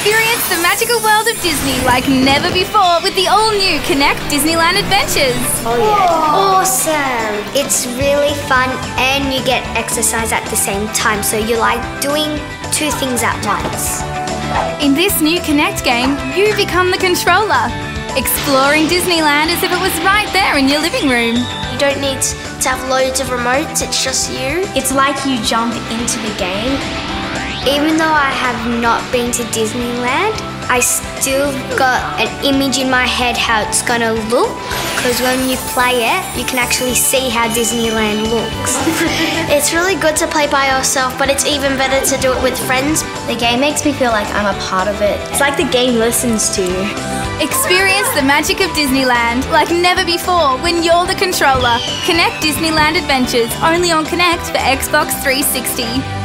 Experience the magical world of Disney like never before with the all new Kinect Disneyland Adventures. Oh yeah. Awesome! It's really fun and you get exercise at the same time, so you're like doing two things at once. In this new Kinect game, you become the controller, exploring Disneyland as if it was right there in your living room. You don't need to have loads of remotes, it's just you. It's like you jump into the game. Even though I have not been to Disneyland, I still got an image in my head how it's gonna look. Because when you play it, you can actually see how Disneyland looks. It's really good to play by yourself, but it's even better to do it with friends. The game makes me feel like I'm a part of it. It's like the game listens to you. Experience the magic of Disneyland like never before when you're the controller. Kinect Disneyland Adventures only on Kinect for Xbox 360.